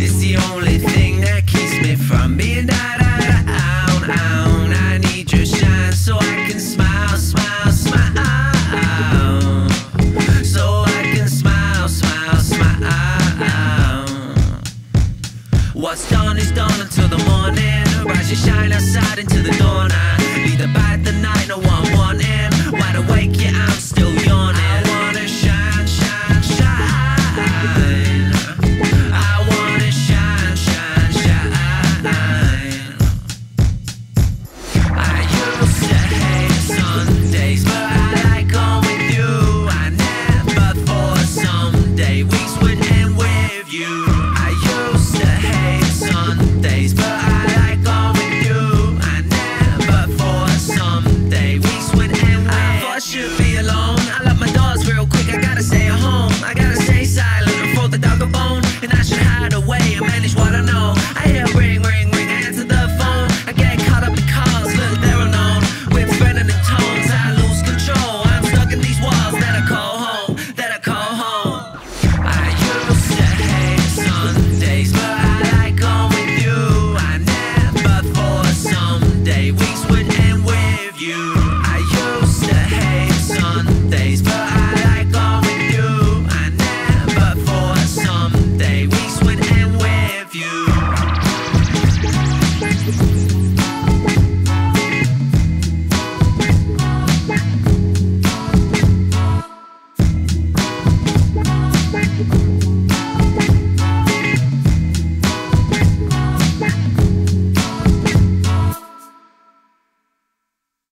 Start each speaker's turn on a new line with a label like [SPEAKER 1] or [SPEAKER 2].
[SPEAKER 1] its the only thing that keeps me from being down. I need your shine so I can smile, smile, smile. So I can smile, smile, smile. What's done is done until the morning. Rise shine outside into the dawn. I lead the bad, the night, no one wanting. Wide awake, yeah, I'm still Sundays, but I